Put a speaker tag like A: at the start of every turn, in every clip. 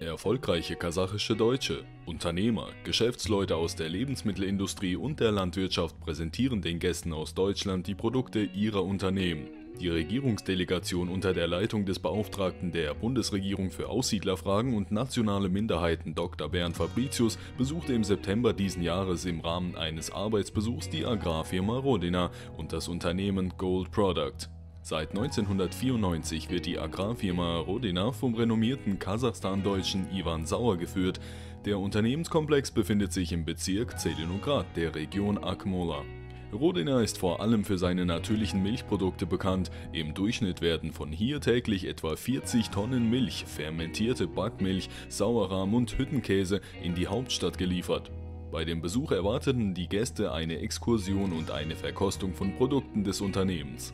A: Erfolgreiche kasachische Deutsche, Unternehmer, Geschäftsleute aus der Lebensmittelindustrie und der Landwirtschaft präsentieren den Gästen aus Deutschland die Produkte ihrer Unternehmen. Die Regierungsdelegation unter der Leitung des Beauftragten der Bundesregierung für Aussiedlerfragen und nationale Minderheiten Dr. Bernd Fabricius besuchte im September diesen Jahres im Rahmen eines Arbeitsbesuchs die Agrarfirma Rodina und das Unternehmen Gold Product. Seit 1994 wird die Agrarfirma Rodina vom renommierten Kasachstan-Deutschen Ivan Sauer geführt. Der Unternehmenskomplex befindet sich im Bezirk Zelenograd der Region Akmola. Rodina ist vor allem für seine natürlichen Milchprodukte bekannt. Im Durchschnitt werden von hier täglich etwa 40 Tonnen Milch, fermentierte Backmilch, Sauerrahm und Hüttenkäse in die Hauptstadt geliefert. Bei dem Besuch erwarteten die Gäste eine Exkursion und eine Verkostung von Produkten des Unternehmens.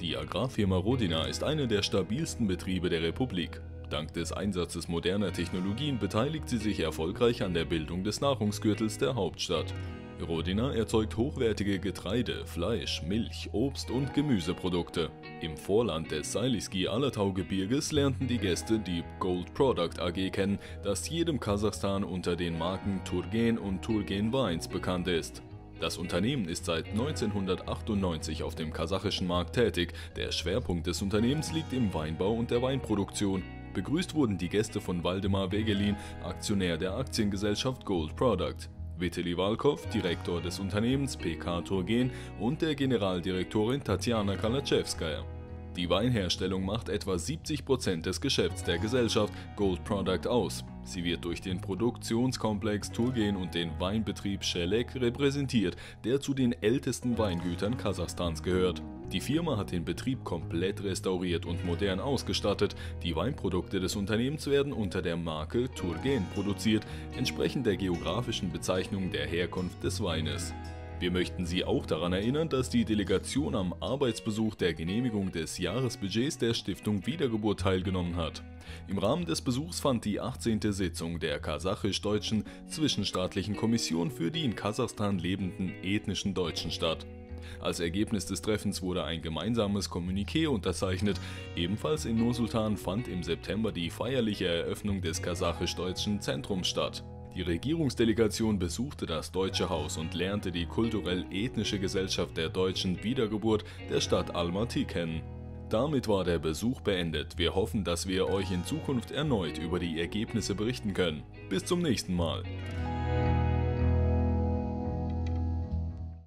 A: Die Agrarfirma Rodina ist einer der stabilsten Betriebe der Republik. Dank des Einsatzes moderner Technologien beteiligt sie sich erfolgreich an der Bildung des Nahrungsgürtels der Hauptstadt. Rodina erzeugt hochwertige Getreide, Fleisch, Milch, Obst und Gemüseprodukte. Im Vorland des Saliski-Alatau-Gebirges lernten die Gäste die Gold Product AG kennen, das jedem Kasachstan unter den Marken Turgen und Turgen Wines bekannt ist. Das Unternehmen ist seit 1998 auf dem kasachischen Markt tätig. Der Schwerpunkt des Unternehmens liegt im Weinbau und der Weinproduktion. Begrüßt wurden die Gäste von Waldemar Wegelin, Aktionär der Aktiengesellschaft Gold Product. Vitali Walkow, Direktor des Unternehmens PK Turgen und der Generaldirektorin Tatjana Kalaczewskaja. Die Weinherstellung macht etwa 70% des Geschäfts der Gesellschaft Gold Product aus. Sie wird durch den Produktionskomplex Turgen und den Weinbetrieb Schelek repräsentiert, der zu den ältesten Weingütern Kasachstans gehört. Die Firma hat den Betrieb komplett restauriert und modern ausgestattet. Die Weinprodukte des Unternehmens werden unter der Marke Turgen produziert, entsprechend der geografischen Bezeichnung der Herkunft des Weines. Wir möchten Sie auch daran erinnern, dass die Delegation am Arbeitsbesuch der Genehmigung des Jahresbudgets der Stiftung Wiedergeburt teilgenommen hat. Im Rahmen des Besuchs fand die 18. Sitzung der kasachisch-deutschen Zwischenstaatlichen Kommission für die in Kasachstan lebenden ethnischen Deutschen statt. Als Ergebnis des Treffens wurde ein gemeinsames Kommuniqué unterzeichnet. Ebenfalls in Nur-Sultan fand im September die feierliche Eröffnung des kasachisch-deutschen Zentrums statt. Die Regierungsdelegation besuchte das Deutsche Haus und lernte die kulturell-ethnische Gesellschaft der deutschen Wiedergeburt der Stadt Almaty kennen. Damit war der Besuch beendet. Wir hoffen, dass wir euch in Zukunft erneut über die Ergebnisse berichten können. Bis zum nächsten Mal.